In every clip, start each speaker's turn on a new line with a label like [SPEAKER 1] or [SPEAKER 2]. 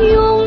[SPEAKER 1] 永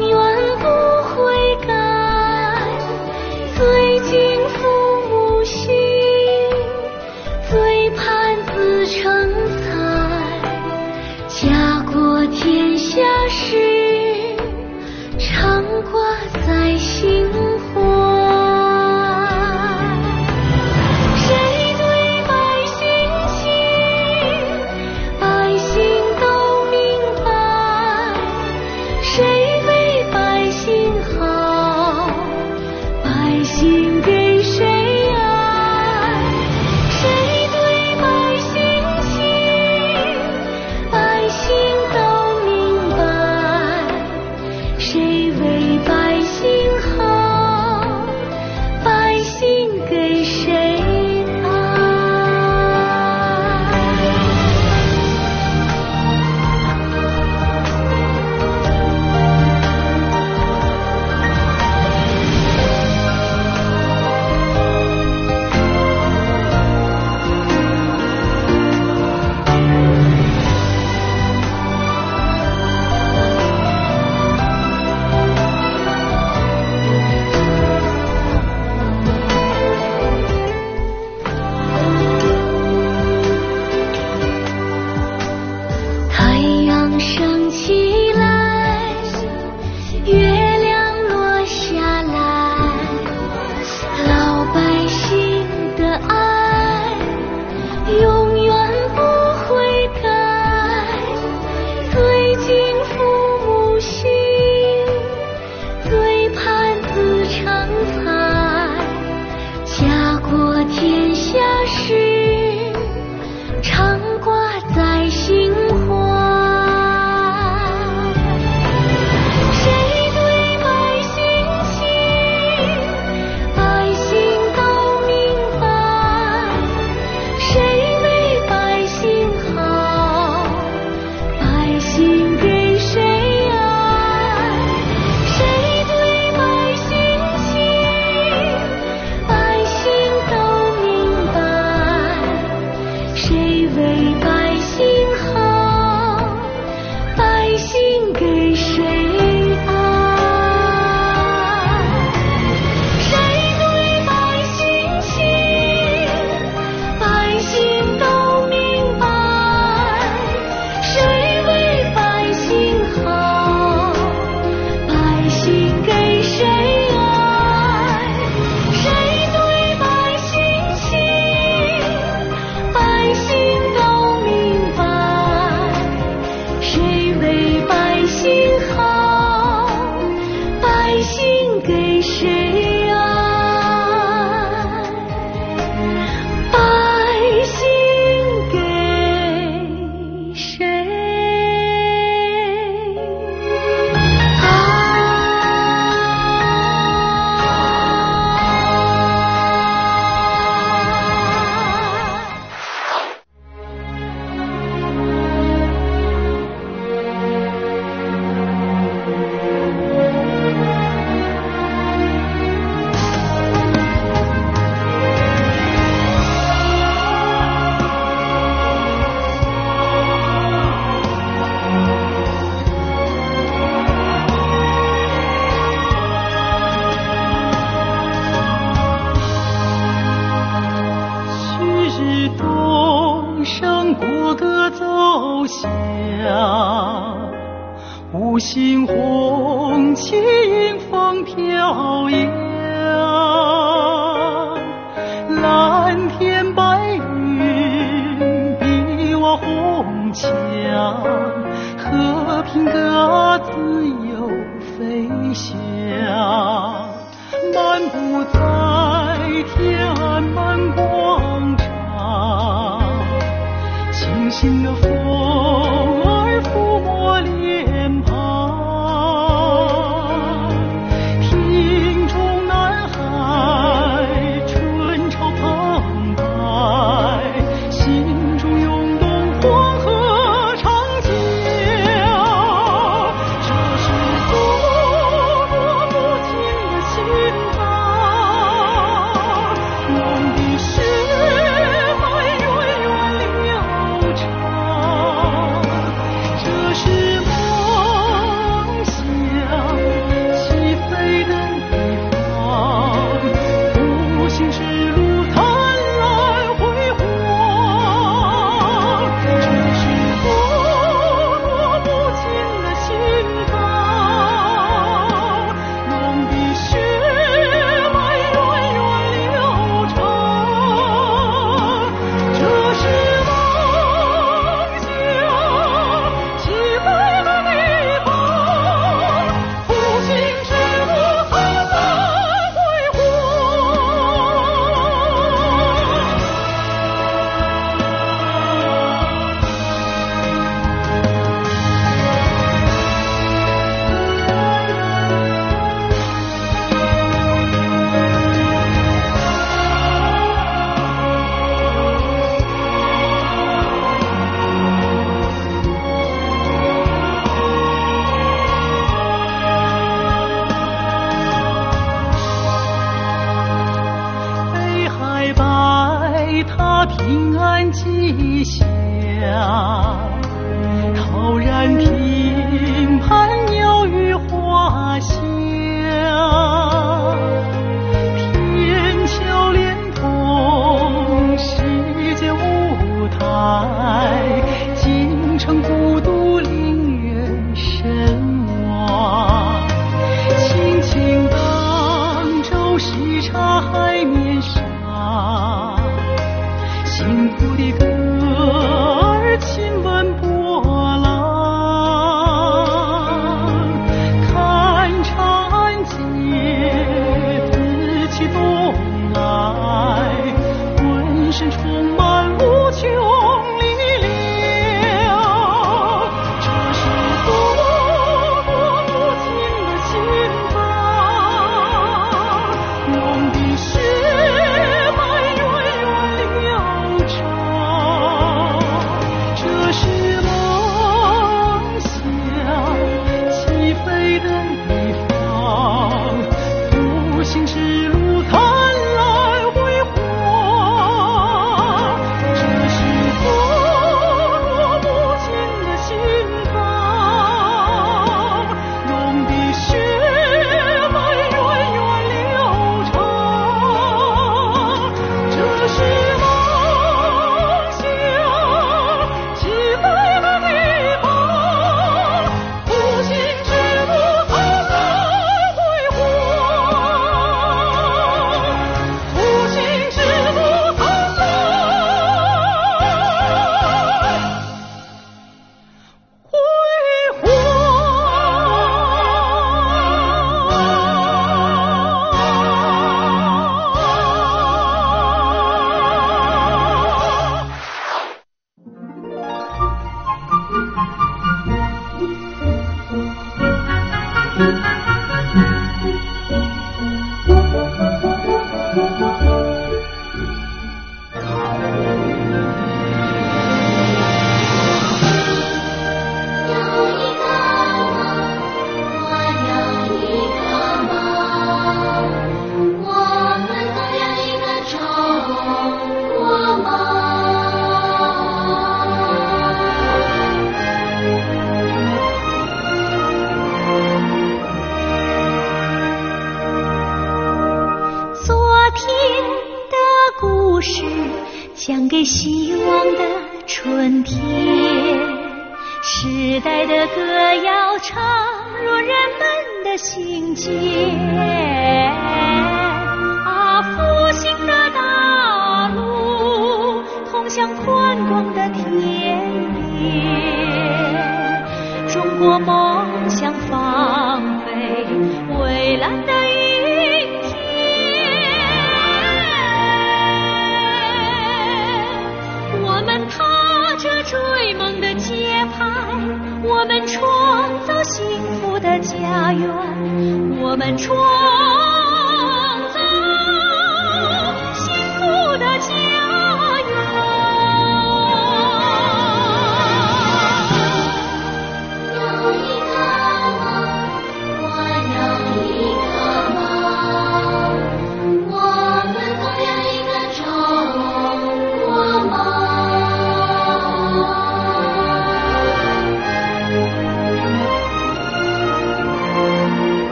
[SPEAKER 1] 家
[SPEAKER 2] 园，我们穿。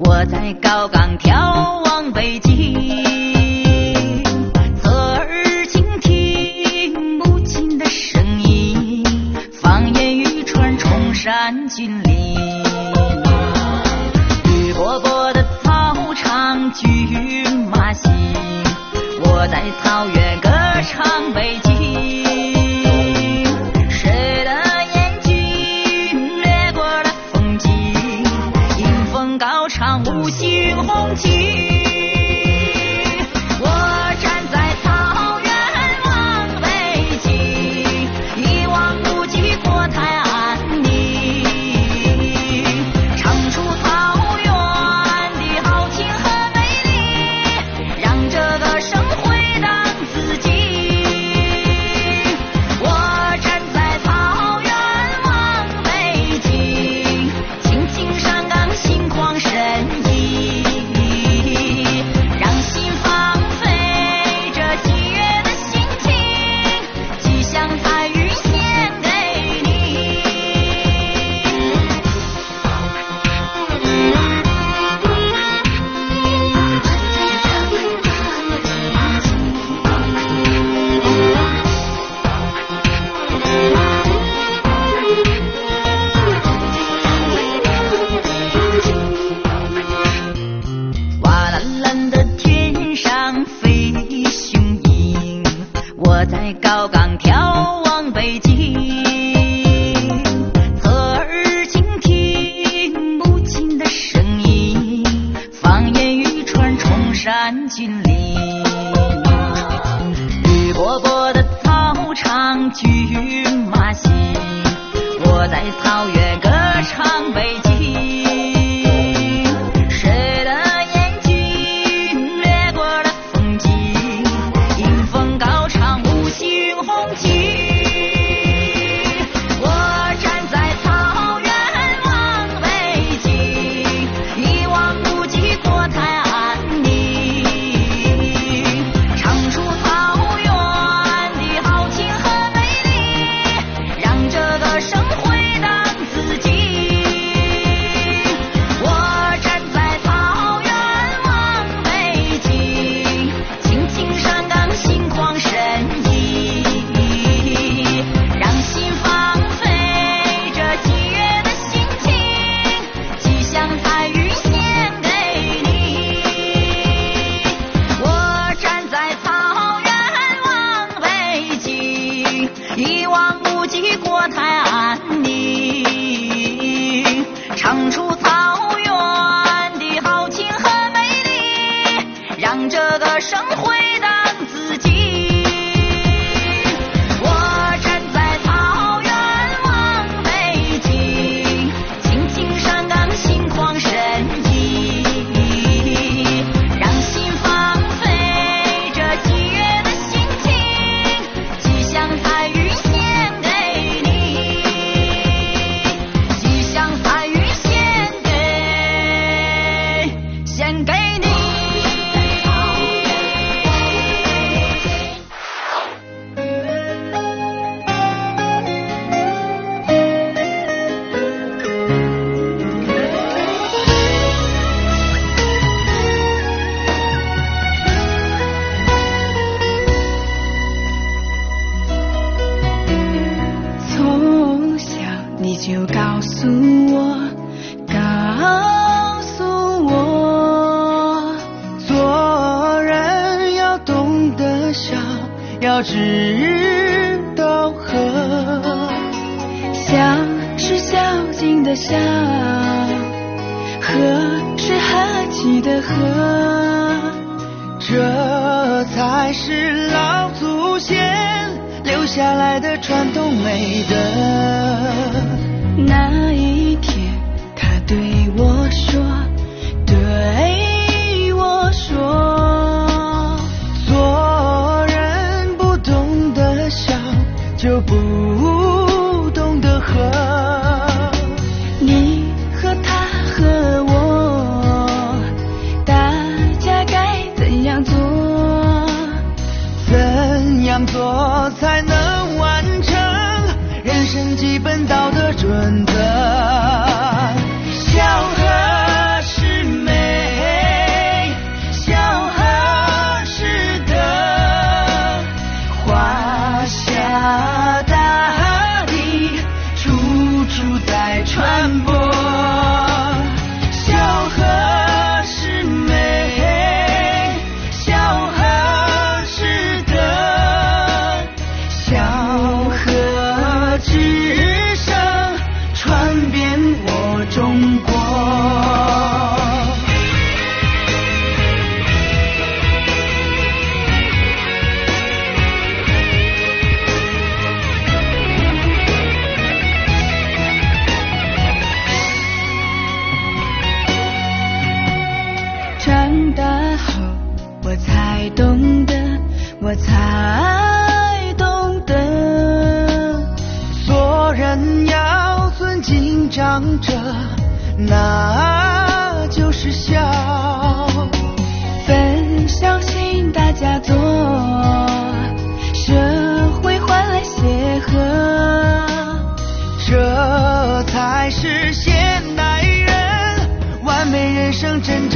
[SPEAKER 2] 我在高岗眺望北京侧耳倾听母亲的
[SPEAKER 3] 声音放眼欲穿崇山峻岭绿波波的
[SPEAKER 1] 草场骏马行我在草原高岗
[SPEAKER 2] 眺望北京。真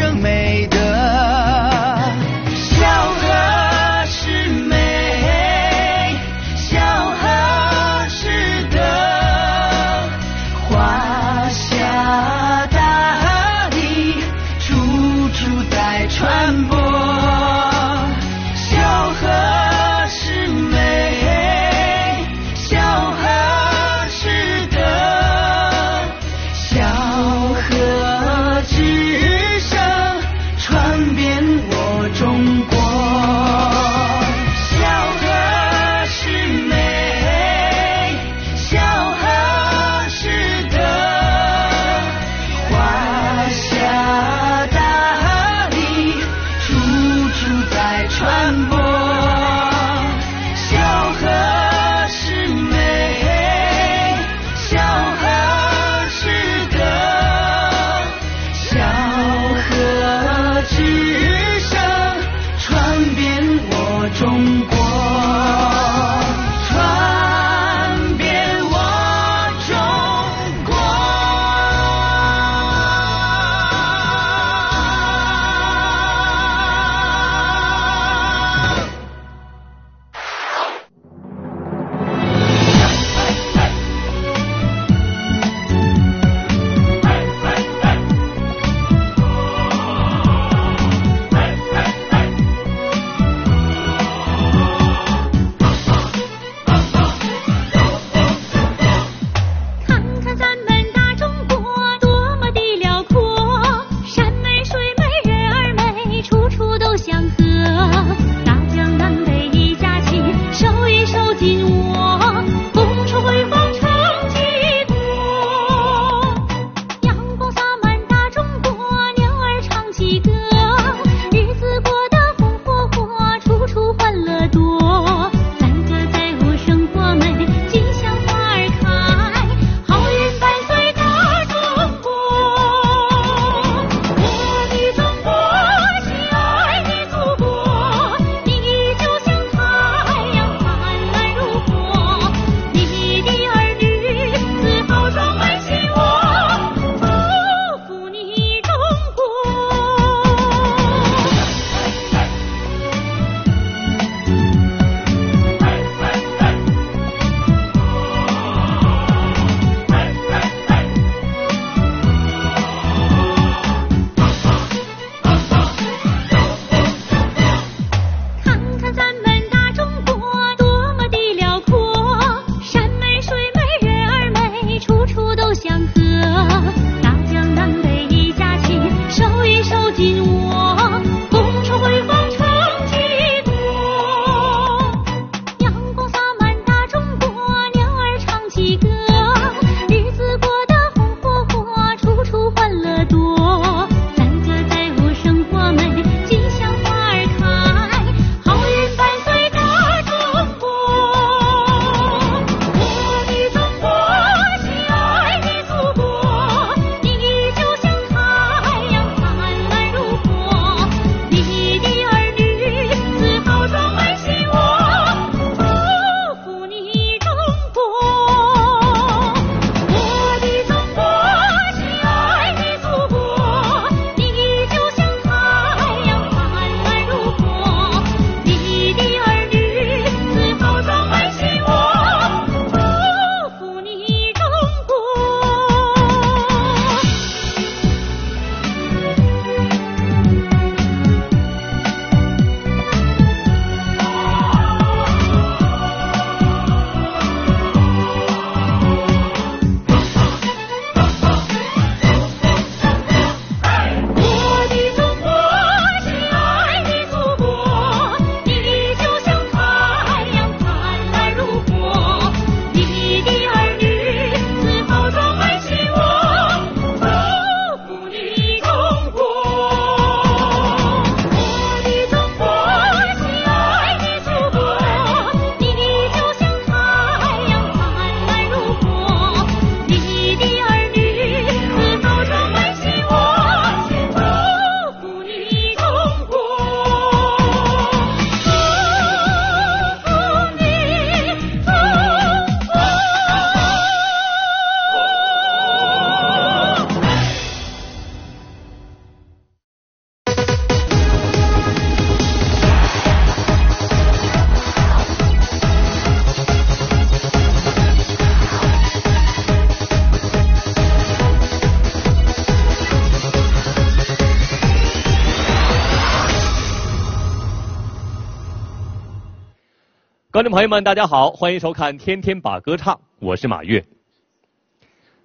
[SPEAKER 4] 朋友们，大家好，欢迎收看《天天把歌唱》，我是马月。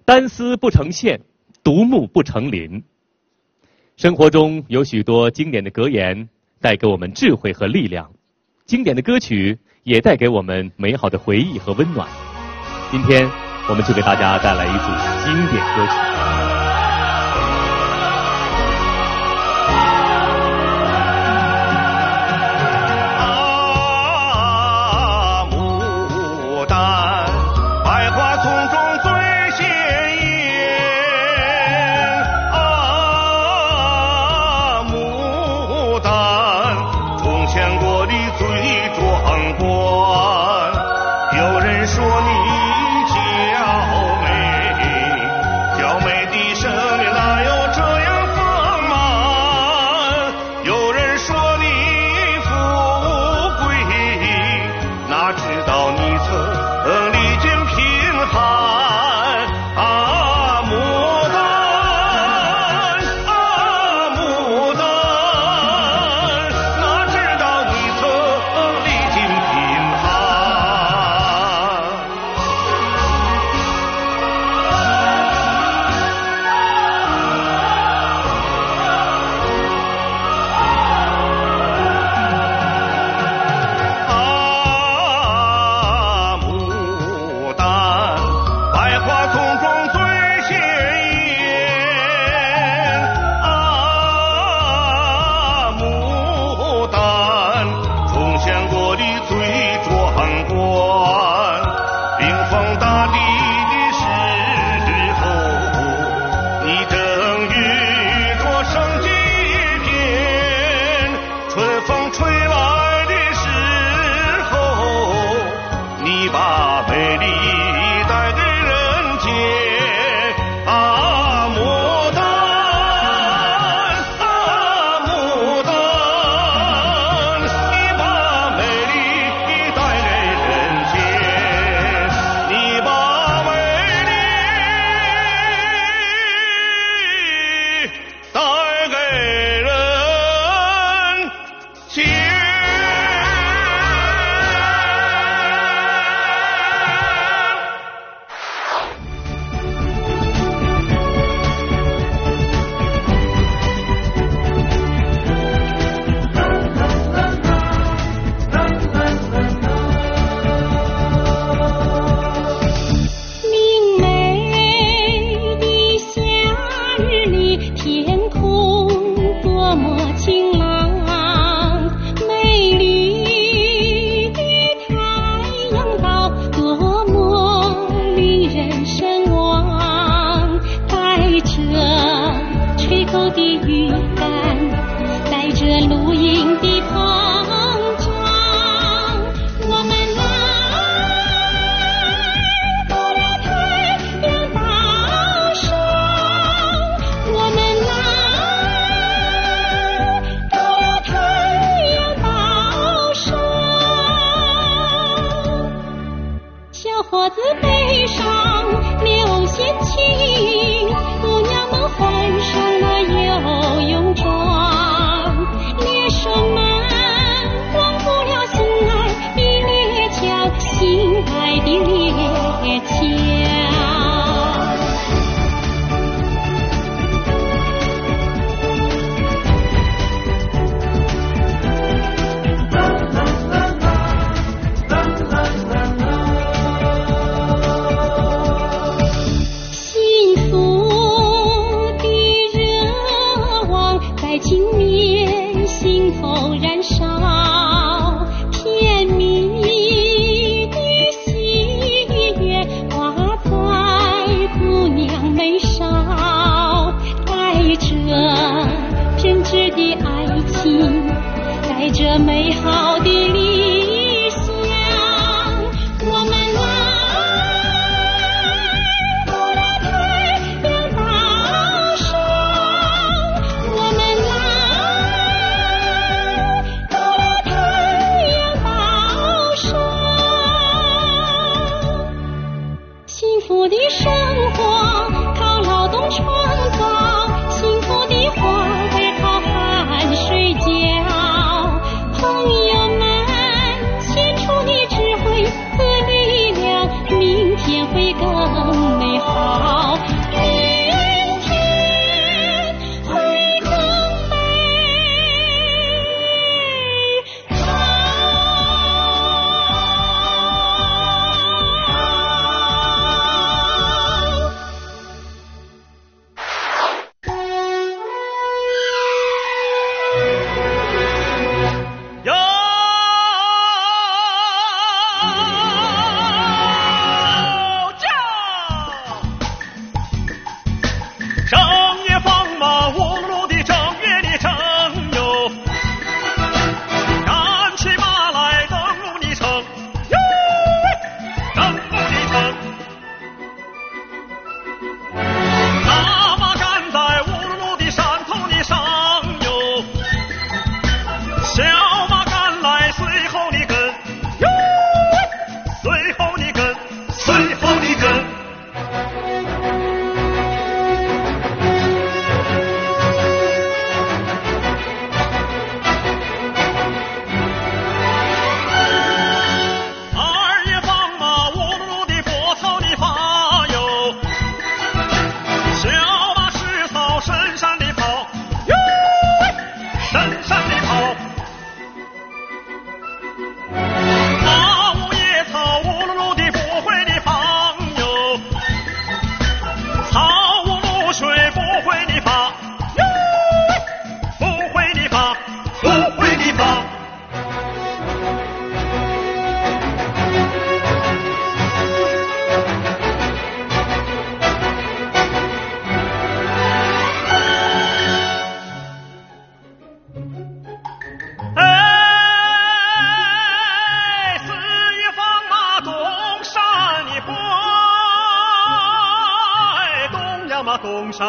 [SPEAKER 4] 单丝不成线，独木不成林。生活中有许多经典的格言，带给我们智慧和力量；经典的歌曲也带给我们美好的回忆和温暖。今天，我们就给大家带来一组经典歌曲。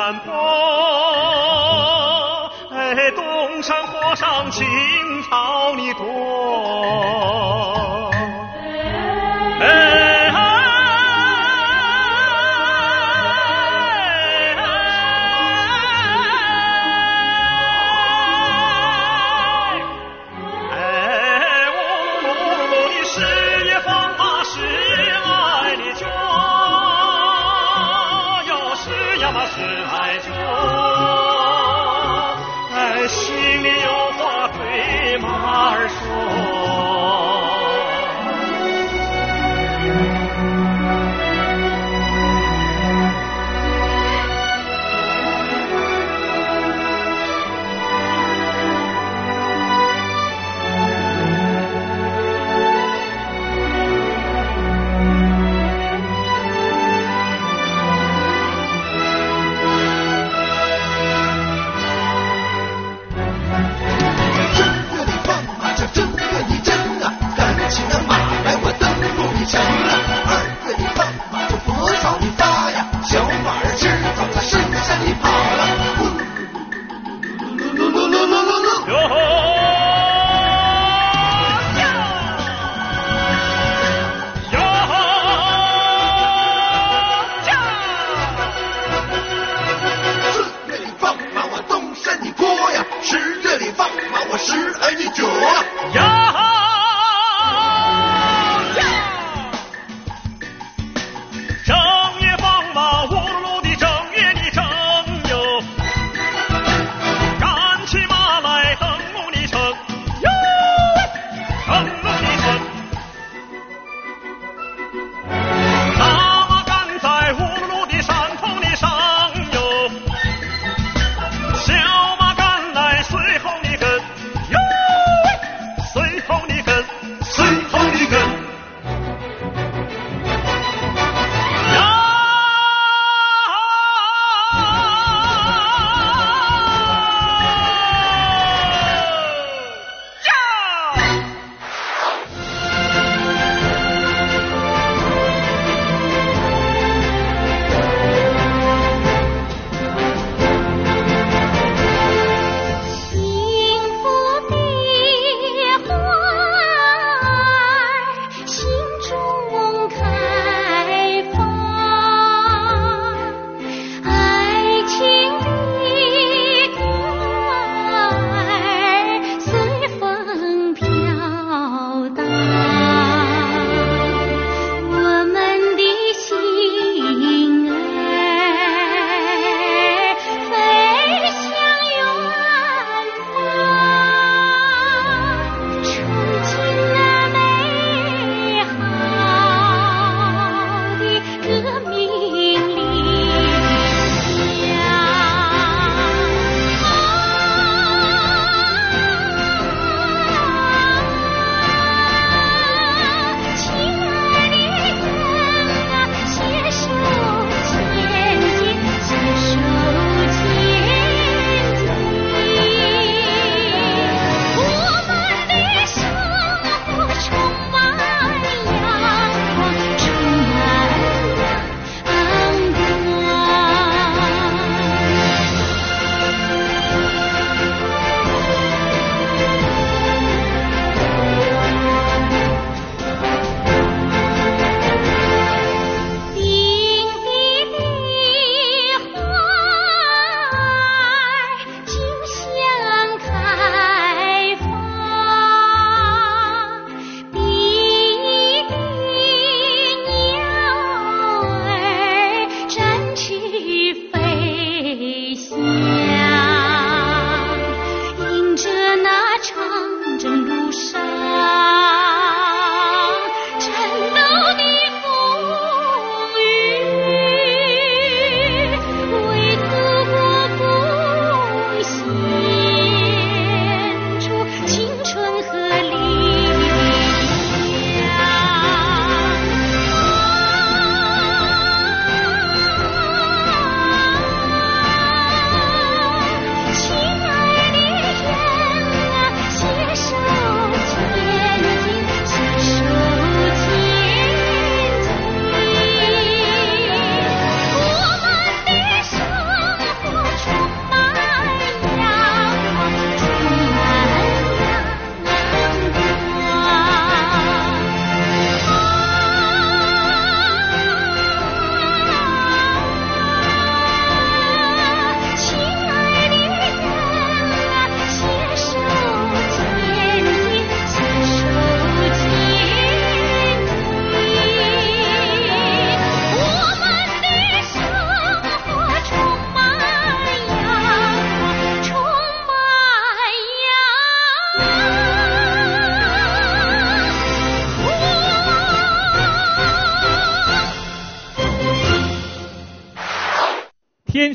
[SPEAKER 5] 山坡，哎，东山坡上青草你多。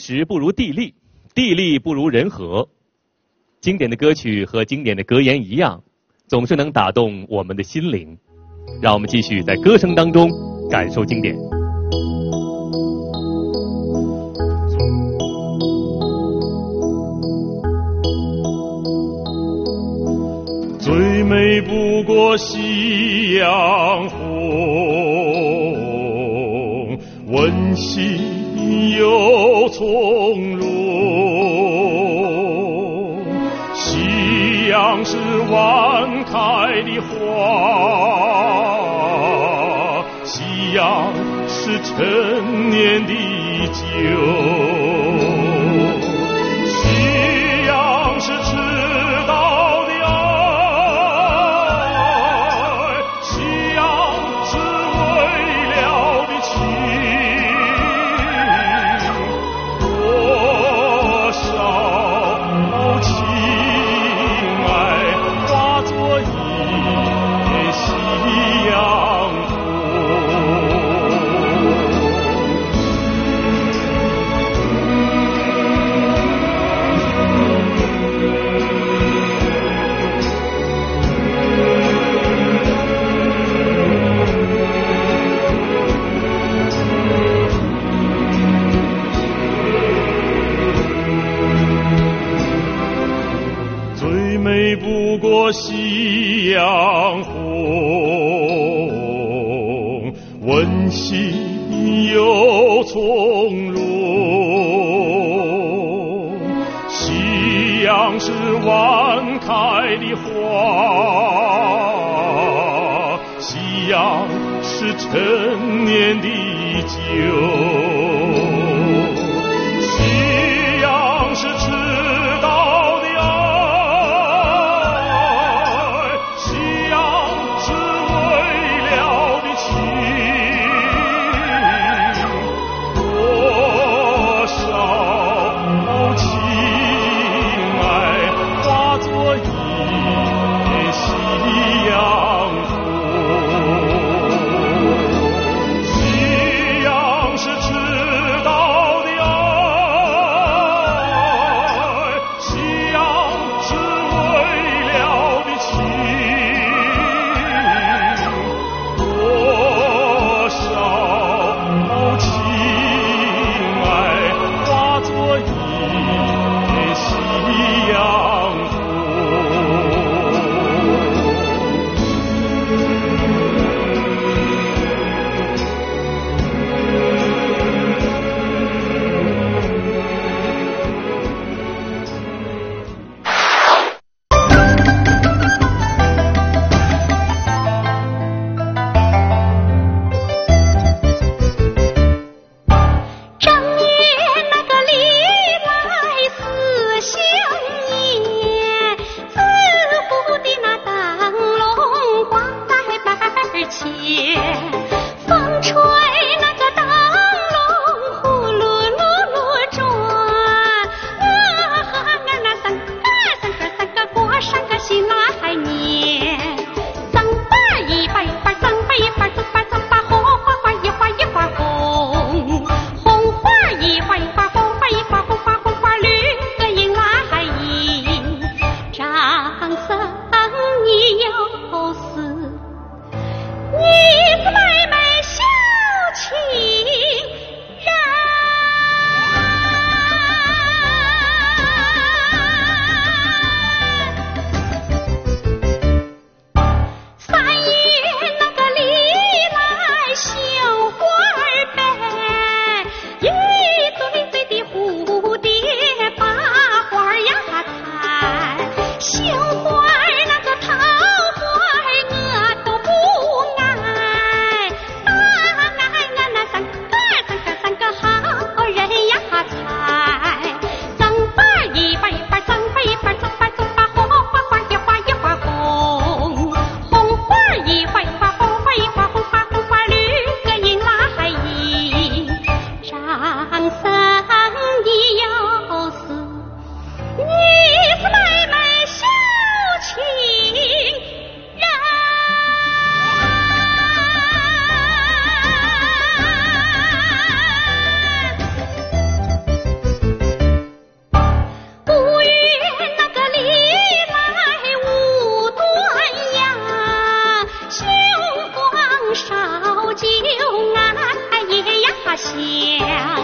[SPEAKER 6] 时不如地利，地利不如人和。经典的歌曲和经典的格言一样，总是能打动我们的心灵。让我们继续在歌声当中感受经典。
[SPEAKER 7] 最美不过夕阳红，温馨又从容。夕阳是晚开的花，夕阳是陈年的酒。过夕阳红，温馨又从容。夕阳是晚开的花，夕阳是陈
[SPEAKER 8] 小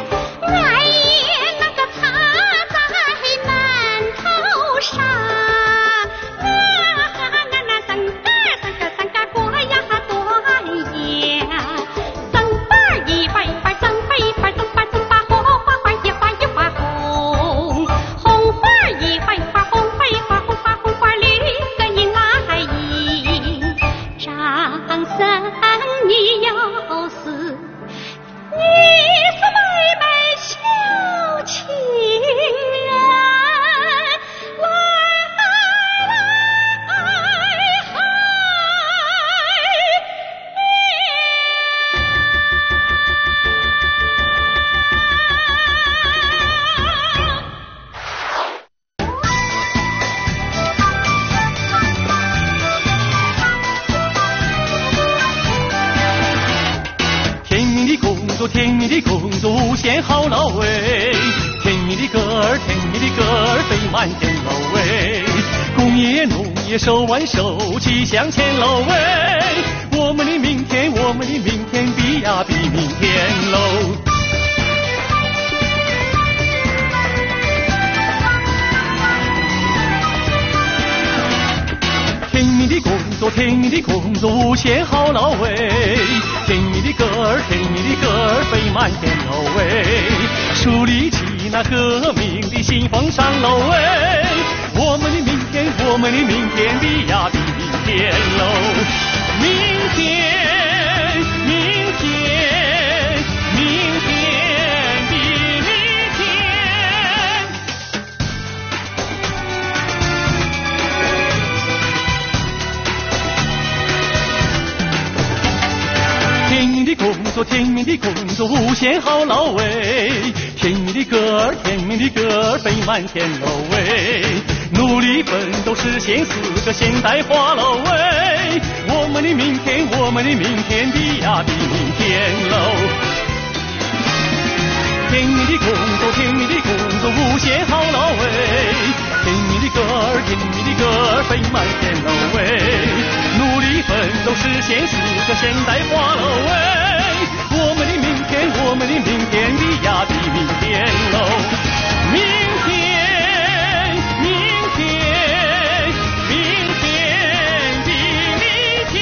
[SPEAKER 8] 革命的新风尚喽喂，我们的明天，我们的明天比呀比明天喽，明天，明天，明天比明天。甜蜜的工作，甜蜜的工作无限好劳喂，甜蜜的歌儿，甜蜜的歌儿飞满天喽喂，努力奋斗实现四个现代化喽喂，我们的明天，我们的明天比呀比明天喽。甜蜜的工作，甜蜜的工作无限好喽喂，甜蜜的歌儿，甜蜜的歌儿飞满天喽喂，努力奋斗实现四个现代化喽喂，我们的，我们的明天比呀比明天喽，明天，明天，明天的明天。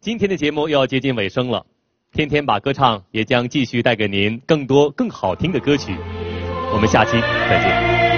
[SPEAKER 6] 今天的节目又要接近尾声了，天天把歌唱也将继续带给您更多更好听的歌曲。我们下期再见。